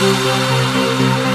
Música